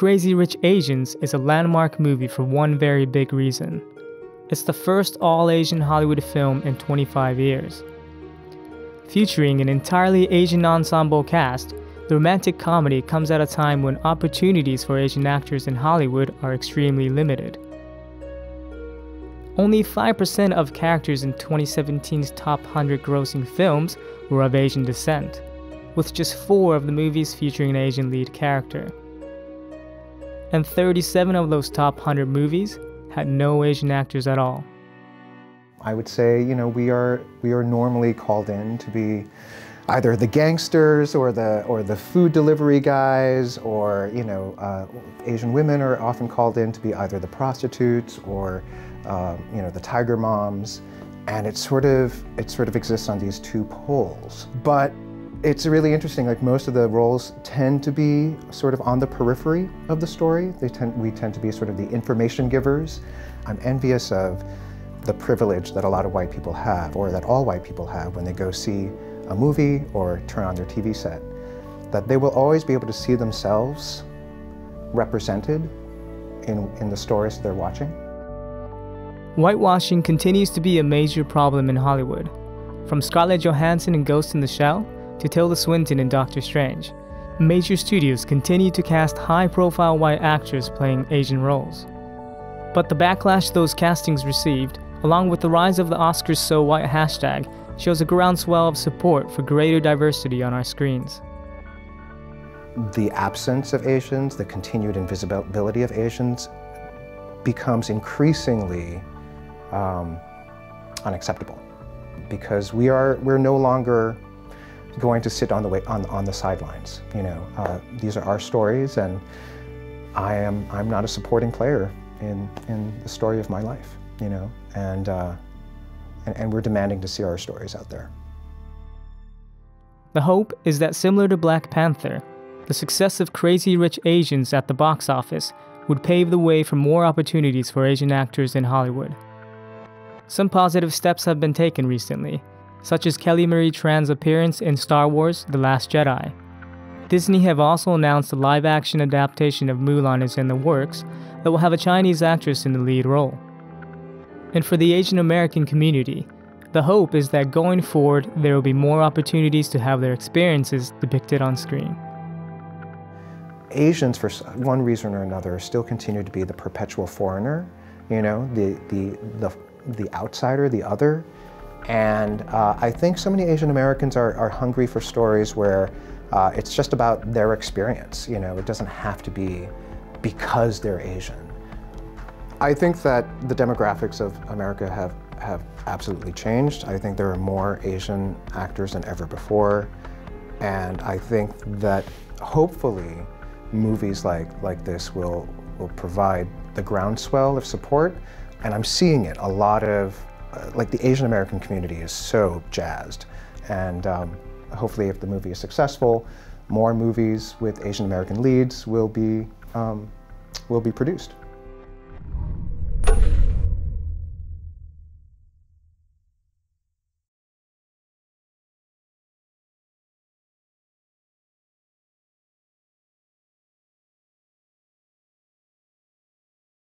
Crazy Rich Asians is a landmark movie for one very big reason. It's the first all Asian Hollywood film in 25 years. Featuring an entirely Asian ensemble cast, the romantic comedy comes at a time when opportunities for Asian actors in Hollywood are extremely limited. Only 5% of characters in 2017's top 100 grossing films were of Asian descent, with just 4 of the movies featuring an Asian lead character. And 37 of those top 100 movies had no Asian actors at all. I would say, you know, we are we are normally called in to be either the gangsters or the or the food delivery guys, or you know, uh, Asian women are often called in to be either the prostitutes or uh, you know the tiger moms, and it sort of it sort of exists on these two poles. But it's really interesting. Like most of the roles tend to be sort of on the periphery of the story. They tend we tend to be sort of the information givers. I'm envious of the privilege that a lot of white people have, or that all white people have when they go see a movie or turn on their TV set, that they will always be able to see themselves represented in, in the stories they're watching. Whitewashing continues to be a major problem in Hollywood. From Scarlett Johansson in Ghost in the Shell to Tilda Swinton in Doctor Strange, major studios continue to cast high profile white actors playing Asian roles. But the backlash those castings received along with the rise of the Oscars So White hashtag, shows a groundswell of support for greater diversity on our screens. The absence of Asians, the continued invisibility of Asians, becomes increasingly um, unacceptable because we are we're no longer going to sit on the way on on the sidelines. You know, uh, these are our stories, and I am I'm not a supporting player in in the story of my life you know, and, uh, and, and we're demanding to see our stories out there. The hope is that similar to Black Panther, the success of Crazy Rich Asians at the box office would pave the way for more opportunities for Asian actors in Hollywood. Some positive steps have been taken recently, such as Kelly Marie Tran's appearance in Star Wars The Last Jedi. Disney have also announced a live action adaptation of Mulan is in the works that will have a Chinese actress in the lead role. And for the Asian American community, the hope is that going forward, there will be more opportunities to have their experiences depicted on screen. Asians, for one reason or another, still continue to be the perpetual foreigner, you know, the, the, the, the outsider, the other. And uh, I think so many Asian Americans are, are hungry for stories where uh, it's just about their experience, you know, it doesn't have to be because they're Asian. I think that the demographics of America have, have absolutely changed. I think there are more Asian actors than ever before. And I think that hopefully movies like, like this will, will provide the groundswell of support. And I'm seeing it. A lot of, like the Asian American community is so jazzed. And um, hopefully if the movie is successful, more movies with Asian American leads will be, um, will be produced.